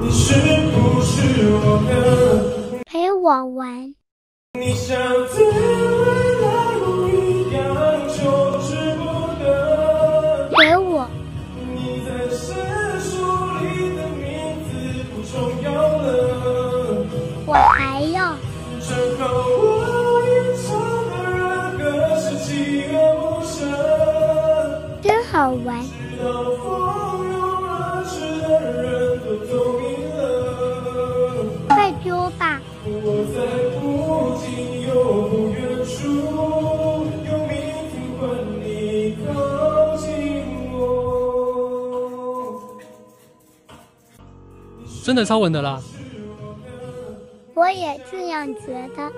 你是不是我的？陪我玩。你像在未来路一样求之不得。给我。你在里的名字不重要了。我还要。正好我演唱的人歌是锲而不舍。真好玩。真的超稳的啦！我也这样觉得。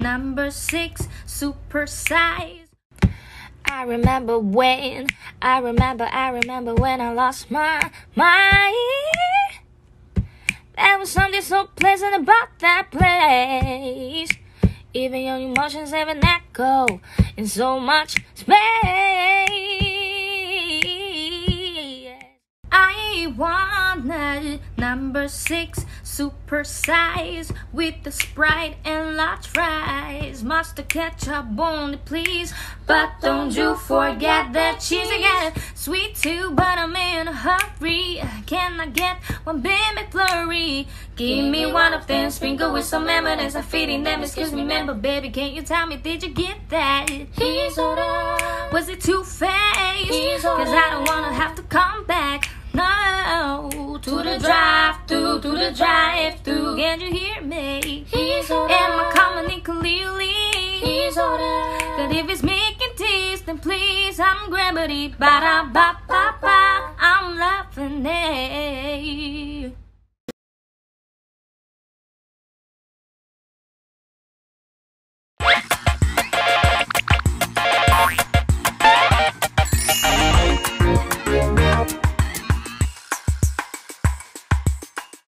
Number six super size. I remember when, I remember, I remember when I lost my mind. There was something so pleasant about that place. Even your emotions have an echo in so much space. I wanted number six super size with the sprite and large fries. Mustard ketchup only, please. But don't you forget that cheese again. Sweet too, but I'm in a hurry. Can I get one big McFlurry? Give me one of them, sprinkled with some M&M's. I'm feeding them. Excuse me, man, but baby, can you tell me, did you get that? He's. Was it too fast? Cause I don't wanna have to. No, to the drive through, to the drive through. Can you hear me? He's older. Am I coming in clearly? He's older. That if it's making tears, then please, I'm gravity. Ba da ba ba ba. I'm laughing it.